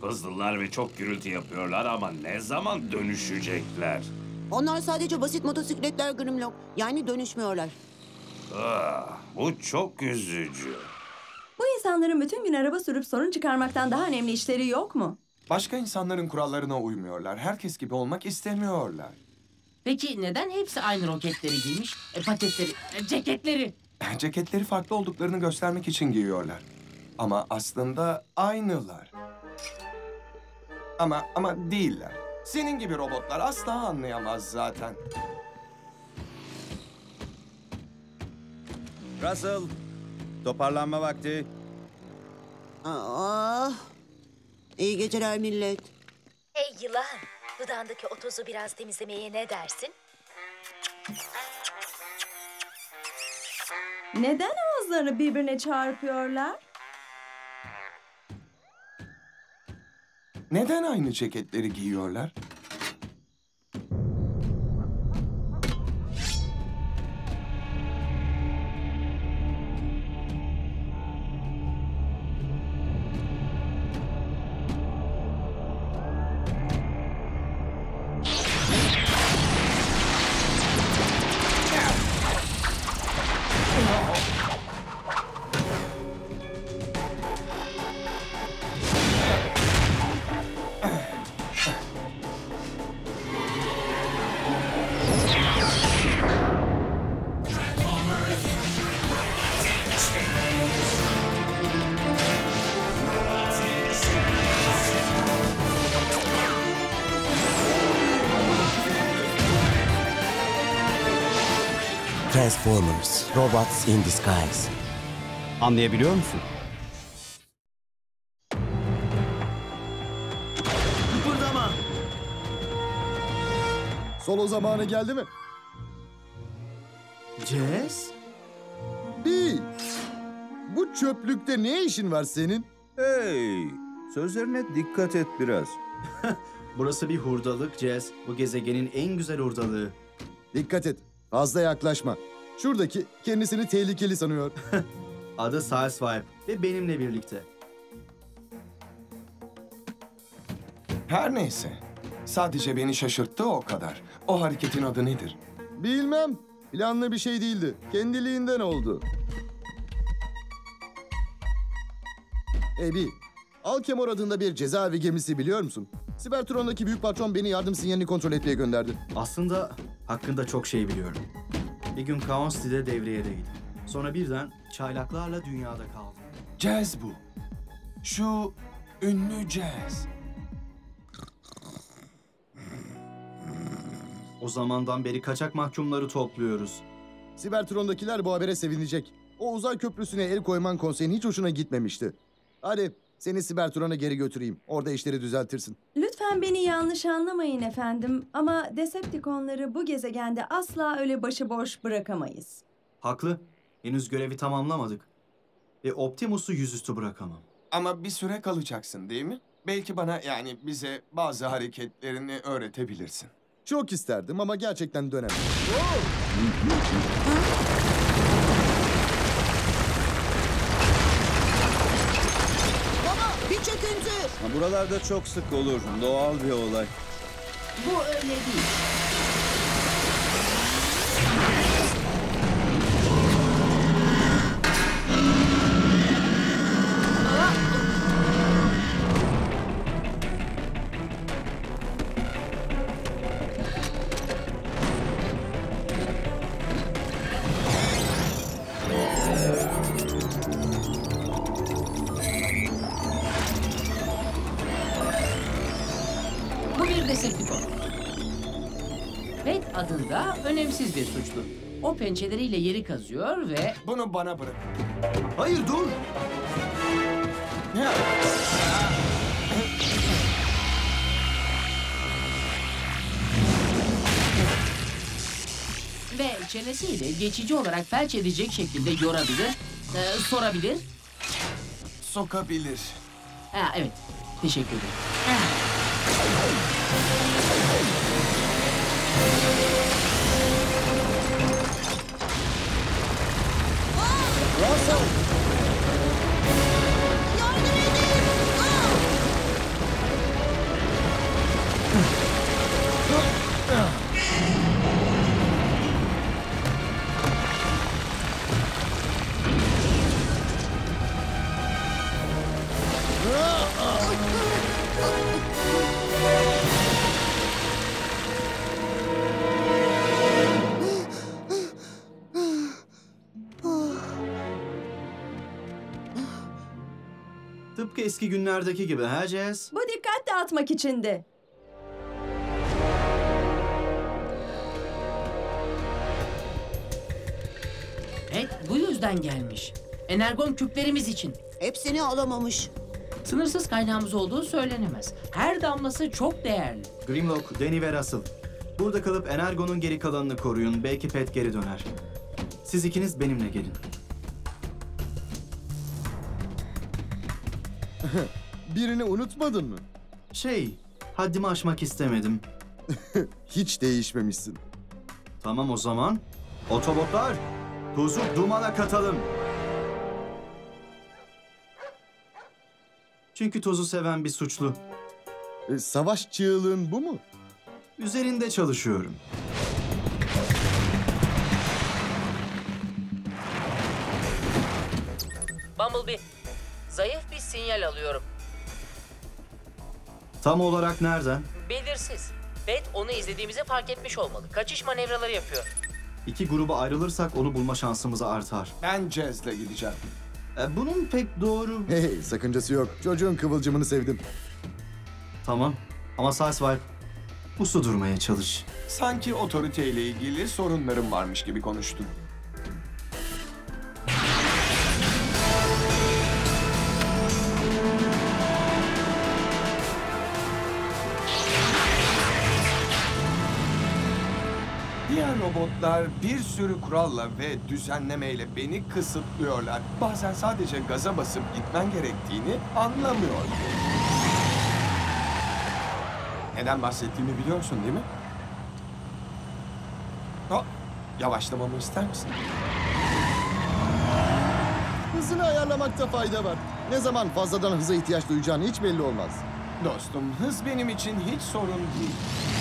hızlılar ve çok gürültü yapıyorlar ama ne zaman dönüşecekler? Onlar sadece basit motosikletler Grimlock. Yani dönüşmüyorlar. Ah, bu çok üzücü. Bu insanların bütün gün araba sürüp sorun çıkarmaktan daha önemli işleri yok mu? Başka insanların kurallarına uymuyorlar. Herkes gibi olmak istemiyorlar. Peki neden hepsi aynı roketleri giymiş? E, paketleri, e, ceketleri. Ceketleri farklı olduklarını göstermek için giyiyorlar. Ama aslında aynılar. Ama ama değiller. Senin gibi robotlar asla anlayamaz zaten. Russell, toparlanma vakti. Aa, iyi geceler millet. Hey yılan, dudağındaki o tozu biraz temizlemeye ne dersin? Neden ağızlarını birbirine çarpıyorlar? Neden aynı ceketleri giyiyorlar? Transformers, Robots in Disguise. Anlayabiliyor musun? Solo zamanı geldi mi? Jess? Bir. Bu çöplükte ne işin var senin? Hey, sözlerine dikkat et biraz. Burası bir hurdalık Jess. Bu gezegenin en güzel hurdalığı. Dikkat et. Fazla yaklaşma. Şuradaki kendisini tehlikeli sanıyor. Adı Sideswipe ve benimle birlikte. Her neyse. Sadece beni şaşırttı o kadar. O hareketin adı nedir? Bilmem. Planlı bir şey değildi. Kendiliğinden oldu. Ebi, Alkemor adında bir cezaevi gemisi biliyor musun? Sibertron'daki büyük patron beni yardım sinyalini kontrol etmeye gönderdi. Aslında hakkında çok şey biliyorum. Bir gün Kaon City'de devriyedeydi. Sonra birden çaylaklarla dünyada kaldı. Jazz bu. Şu ünlü jazz. O zamandan beri kaçak mahkumları topluyoruz. Sibertron'dakiler bu habere sevinecek. O uzay köprüsüne el koyman konseyin hiç hoşuna gitmemişti. Hadi seni Sibertron'a geri götüreyim. Orada işleri düzeltirsin. Lütfen beni yanlış anlamayın efendim ama Decepticonları bu gezegende asla öyle başıboş bırakamayız. Haklı. Henüz görevi tamamlamadık. Ve Optimus'u yüzüstü bırakamam. Ama bir süre kalacaksın değil mi? Belki bana yani bize bazı hareketlerini öğretebilirsin. Çok isterdim ama gerçekten dönemem. Baba bir çöküntü. Ha, Buralarda çok sık olur. Doğal bir olay. Bu öyle değil. Adında önemsiz bir suçlu. O pençeleriyle yeri kazıyor ve Bunu bana bırak. Hayır dur! ve çenesiyle geçici olarak felç edecek şekilde yorabilir, e, sorabilir. Sokabilir. Ha evet, teşekkür ederim. Yardım Lança! Tıpkı eski günlerdeki gibi ha Jazz? Bu dikkat dağıtmak içindi. Evet, bu yüzden gelmiş. Energon küplerimiz için. Hepsini alamamış. Sınırsız kaynağımız olduğu söylenemez. Her damlası çok değerli. Grimlock, Danny ve Russell. Burada kalıp Energon'un geri kalanını koruyun. Belki Pet geri döner. Siz ikiniz benimle gelin. Birini unutmadın mı? Şey, haddimi aşmak istemedim. Hiç değişmemişsin. Tamam o zaman. Otobotlar, tuzu dumana katalım. Çünkü tozu seven bir suçlu. E, savaş çığlığın bu mu? Üzerinde çalışıyorum. Bumblebee, zayıf bir sinyal alıyorum. Tam olarak nereden? Belirsiz. Bet onu izlediğimizi fark etmiş olmalı. Kaçış manevraları yapıyor. İki gruba ayrılırsak onu bulma şansımız artar. Ben Jazz'le gideceğim. E, bunun pek doğru... Hey, sakıncası yok. Çocuğun kıvılcımını sevdim. Tamam. Ama Sideswipe, uslu durmaya çalış. Sanki otoriteyle ilgili sorunlarım varmış gibi konuştun. Robotlar bir sürü kuralla ve düzenlemeyle beni kısıtlıyorlar. Bazen sadece gaza basıp gitmen gerektiğini anlamıyor. Neden bahsettiğimi biliyorsun değil mi? Ha, yavaşlamamı ister misin? Hızını ayarlamakta fayda var. Ne zaman fazladan hıza ihtiyaç duyacağın hiç belli olmaz. Dostum, hız benim için hiç sorun değil.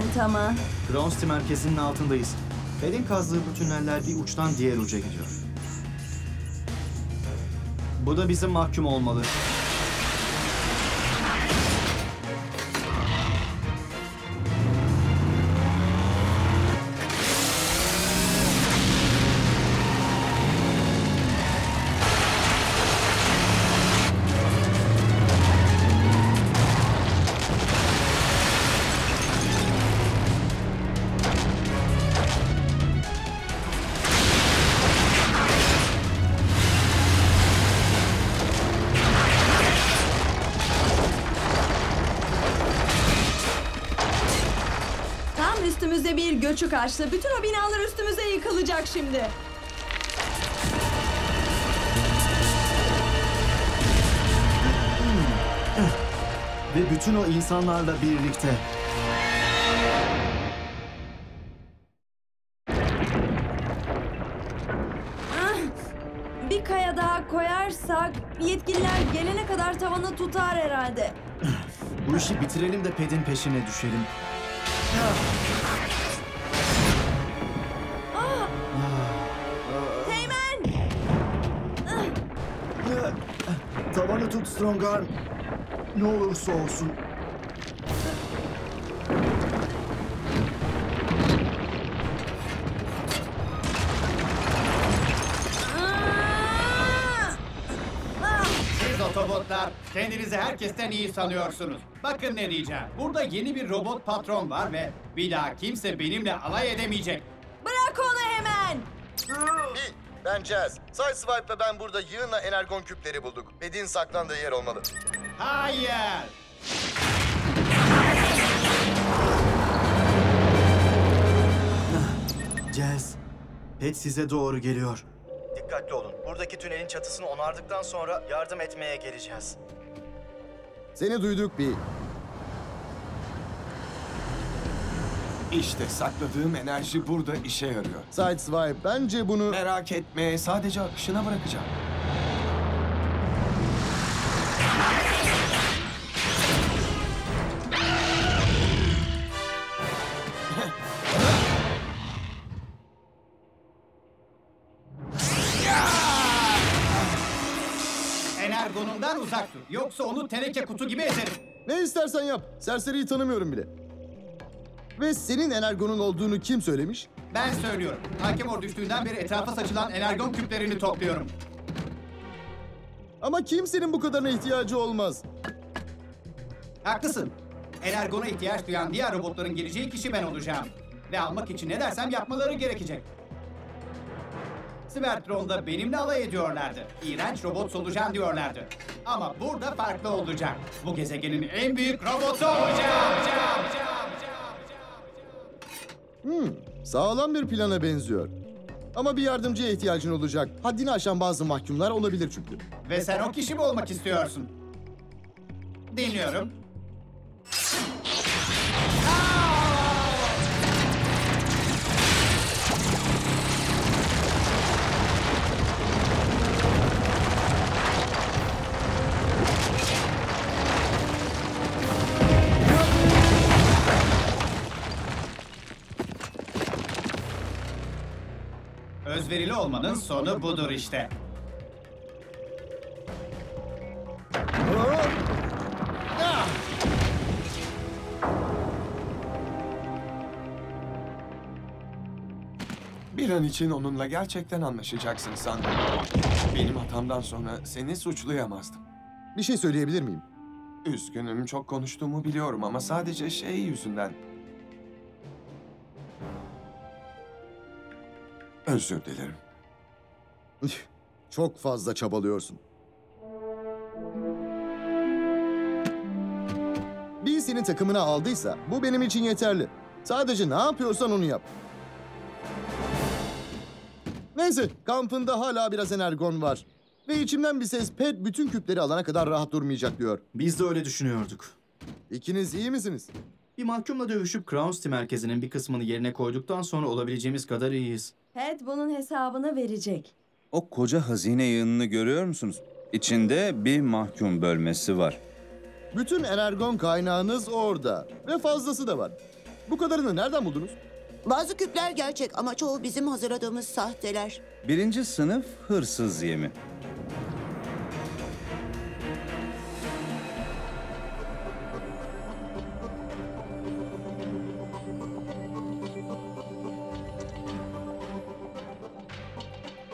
Labirent ama. Ground City merkezinin altındayız. Fed'in kazdığı bu tüneller bir uçtan diğer uca gidiyor. Bu da bizim mahkum olmalı. Göçük açtı. Bütün o binalar üstümüze yıkılacak şimdi. Ve bütün o insanlarla birlikte. Bir kaya daha koyarsak yetkililer gelene kadar tavanı tutar herhalde. Bu işi bitirelim de Ped'in peşine düşelim. Tut Strongarm. Ne olursa olsun. Siz otobotlar kendinizi herkesten iyi sanıyorsunuz. Bakın ne diyeceğim. Burada yeni bir robot patron var ve bir daha kimse benimle alay edemeyecek. Bırak onu hemen! Ben Jazz. Sideswipe ve ben burada yığınla energon küpleri bulduk. Bedin saklandığı yer olmalı. Hayır. Jazz, Ped size doğru geliyor. Dikkatli olun. Buradaki tünelin çatısını onardıktan sonra yardım etmeye geleceğiz. Seni duyduk bir. İşte sakladığım enerji burada işe yarıyor. Sideswipe bence bunu... Merak etme, sadece akışına bırakacağım. Energonundan uzak dur. Yoksa onu teneke kutu gibi ezerim. Ne istersen yap. Serseriyi tanımıyorum bile. Ve senin energonun olduğunu kim söylemiş? Ben söylüyorum. Hakemor düştüğünden beri etrafa saçılan energon küplerini topluyorum. Ama kimsenin bu kadarına ihtiyacı olmaz. Haklısın. Energona ihtiyaç duyan diğer robotların geleceği kişi ben olacağım. Ve almak için ne dersem yapmaları gerekecek. Cybertron'da benimle alay ediyorlardı. İğrenç robot solucan diyorlardı. Ama burada farklı olacak. Bu gezegenin en büyük robotu olacağım. Hmm, sağlam bir plana benziyor. Ama bir yardımcıya ihtiyacın olacak. Haddini aşan bazı mahkumlar olabilir çünkü. Ve sen o kişi mi olmak istiyorsun? Dinliyorum. Özverili olmanın sonu budur işte. Bir an için onunla gerçekten anlaşacaksın sandım. Benim hatamdan sonra seni suçlayamazdım. Bir şey söyleyebilir miyim? Üzgünüm, çok konuştuğumu biliyorum ama sadece şey yüzünden. Özür dilerim. Üf, Çok fazla çabalıyorsun. Bir senin takımına aldıysa bu benim için yeterli. Sadece ne yapıyorsan onu yap. Neyse, kampında hala biraz energon var. Ve içimden bir ses pet bütün küpleri alana kadar rahat durmayacak diyor. Biz de öyle düşünüyorduk. İkiniz iyi misiniz? Bir mahkumla dövüşüp Crown City merkezinin bir kısmını yerine koyduktan sonra olabileceğimiz kadar iyiyiz. Ted bunun hesabını verecek. O koca hazine yığınını görüyor musunuz? İçinde bir mahkum bölmesi var. Bütün energon kaynağınız orada. Ve fazlası da var. Bu kadarını nereden buldunuz? Bazı küpler gerçek ama çoğu bizim hazırladığımız sahteler. Birinci sınıf hırsız yemi.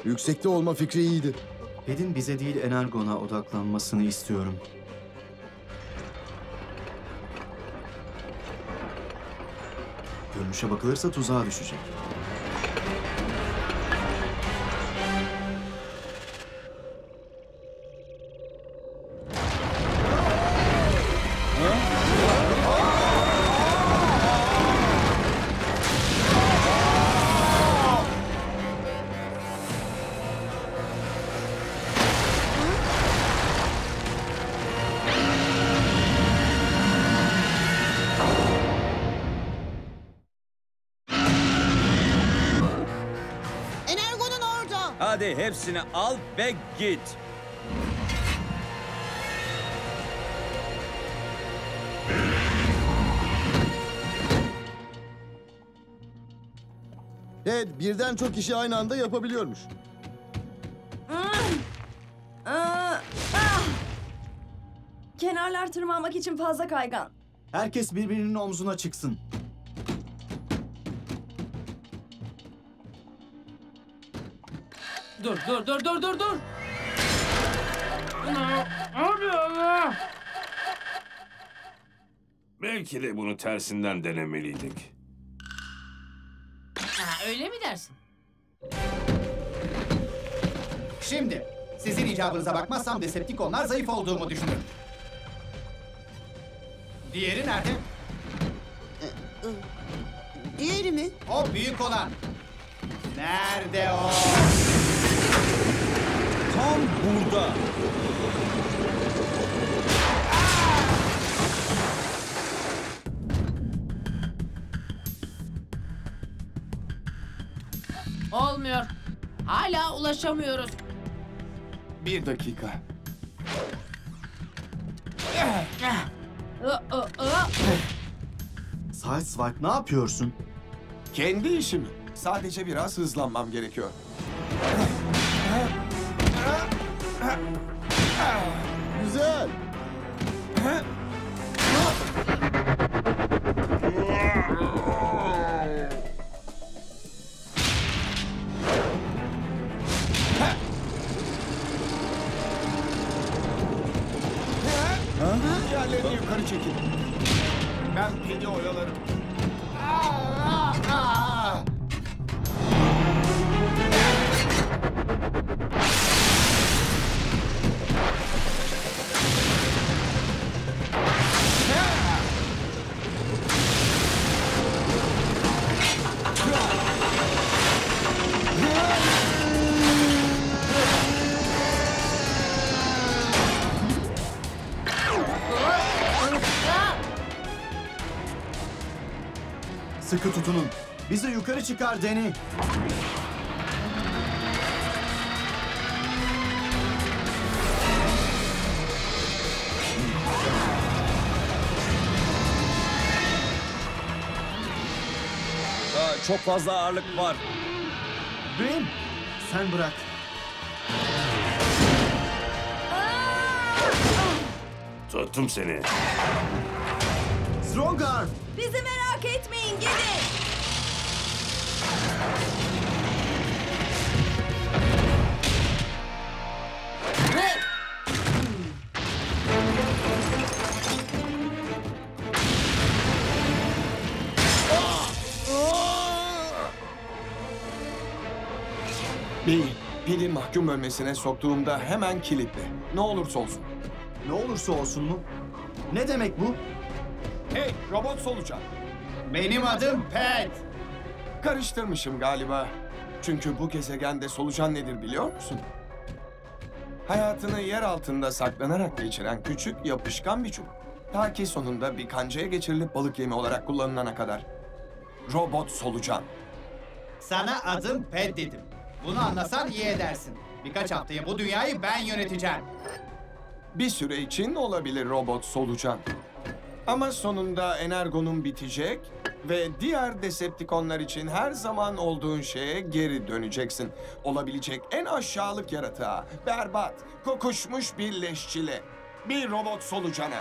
Yüksekte olma fikri iyiydi. Ped'in bize değil Energon'a odaklanmasını istiyorum. Görünüşe bakılırsa tuzağa düşecek. Hadi hepsini al ve git. Ted birden çok işi aynı anda yapabiliyormuş. Aa, ah! Kenarlar tırmanmak için fazla kaygan. Herkes birbirinin omzuna çıksın. Dur dur dur dur dur dur. Abi Allah. Belki de bunu tersinden denemeliydik. Ha, öyle mi dersin? Şimdi sizin icabınıza bakmazsam Decepticonlar zayıf olduğumu düşünürüm. Diğeri nerede? Diğeri mi? O büyük olan. Nerede o? Tam burada. Olmuyor. Hala ulaşamıyoruz. Bir dakika. Sideswipe ne yapıyorsun? Kendi işimi. Sadece biraz hızlanmam gerekiyor. Güzel. Diğerlerini yukarı çekin. Ben pili oyalarım. Bizi yukarı çıkar Deni. Aa, çok fazla ağırlık var. Dream, sen bırak. Tuttum seni. Strongarm! Bizi merak etmeyin gidin. Bir pili mahkum bölmesine soktuğumda hemen kilitle. Ne olursa olsun. Ne olursa olsun mu? Ne demek bu? Hey robot solucan. Benim adım Pet. Karıştırmışım galiba. Çünkü bu gezegende solucan nedir biliyor musun? Hayatını yer altında saklanarak geçiren küçük yapışkan bir çubuk. Ta ki sonunda bir kancaya geçirilip balık yemi olarak kullanılana kadar. Robot solucan. Sana adım Pet dedim. Bunu anlasan iyi edersin. Birkaç haftaya bu dünyayı ben yöneteceğim. Bir süre için olabilir robot solucan. Ama sonunda energonun bitecek ve diğer Decepticonlar için her zaman olduğun şeye geri döneceksin. Olabilecek en aşağılık yaratığa, berbat, kokuşmuş bir leşçile, bir robot solucana.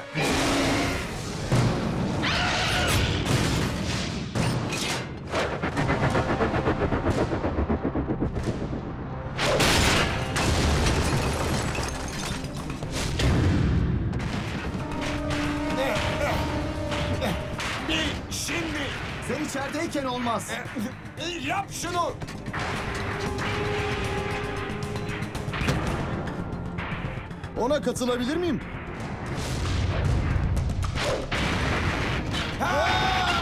Ona katılabilir miyim? Sizi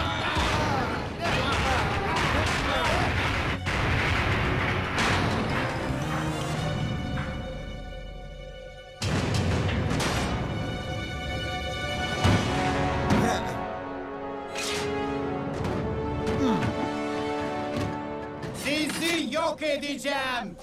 edeceğim.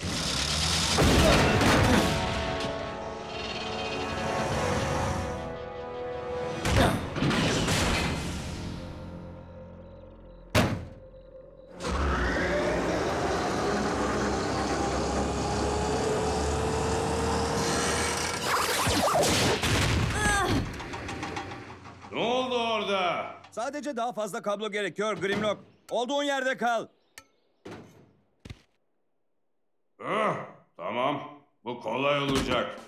Ne oldu orada? Sadece daha fazla kablo gerekiyor Grimlock. Olduğun yerde kal. Ah, tamam. Bu kolay olacak.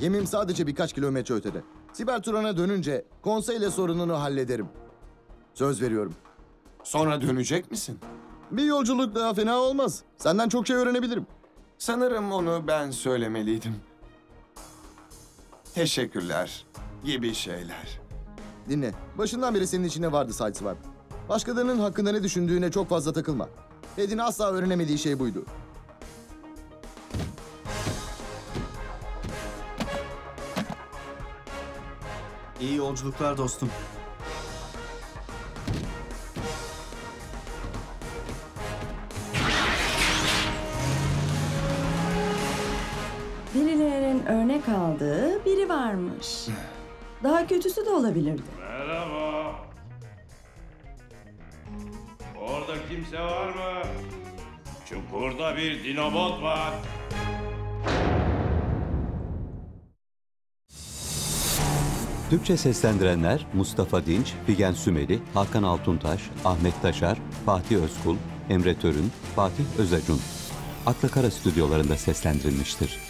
Gemim sadece birkaç kilometre ötede. Sibertron'a dönünce konseyle sorununu hallederim. Söz veriyorum. Sonra dönecek misin? Bir yolculuk daha fena olmaz. Senden çok şey öğrenebilirim. Sanırım onu ben söylemeliydim. Teşekkürler gibi şeyler. Dinle. Başından beri senin içinde vardı Sideswipe. Başkalarının hakkında ne düşündüğüne çok fazla takılma. Ted'in asla öğrenemediği şey buydu. İyi yolculuklar dostum. Birilerinin örnek aldığı biri varmış. Daha kötüsü de olabilirdi. Merhaba kimse var mı? Çukurda bir dinobot var. Türkçe seslendirenler Mustafa Dinç, Figen Sümeli, Hakan Altuntaş, Ahmet Taşar, Fatih Özkul, Emre Törün, Fatih Özacun. Akla Kara stüdyolarında seslendirilmiştir.